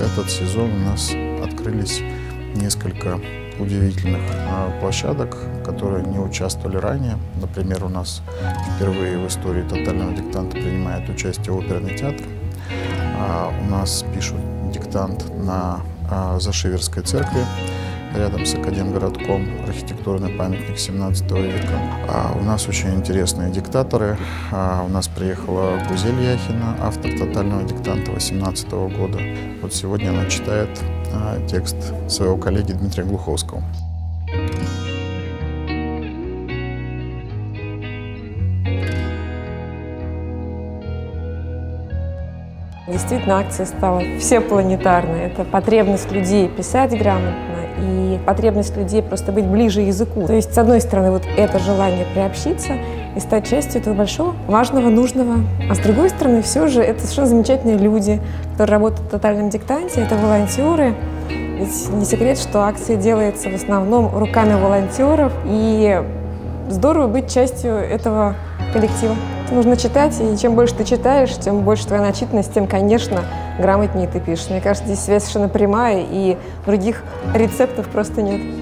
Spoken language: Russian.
этот сезон у нас открылись несколько удивительных а, площадок, которые не участвовали ранее. Например, у нас впервые в истории тотального диктанта принимает участие оперный театр. А, у нас пишут диктант на а, Зашиверской церкви рядом с Академгородком, архитектурный памятник 17 века. А у нас очень интересные диктаторы. А у нас приехала Гузель Яхина, автор «Тотального диктанта» 18 года. Вот сегодня она читает а, текст своего коллеги Дмитрия Глуховского. Действительно, акция стала всепланетарной. Это потребность людей писать грамотно и потребность людей просто быть ближе языку. То есть, с одной стороны, вот это желание приобщиться и стать частью этого большого, важного, нужного. А с другой стороны, все же это совершенно замечательные люди, которые работают в тотальном диктанте, это волонтеры. Ведь не секрет, что акция делается в основном руками волонтеров, и здорово быть частью этого коллектива. Нужно читать, и чем больше ты читаешь, тем больше твоя начитанность, тем, конечно, грамотнее ты пишешь. Мне кажется, здесь связь совершенно прямая, и других рецептов просто нет.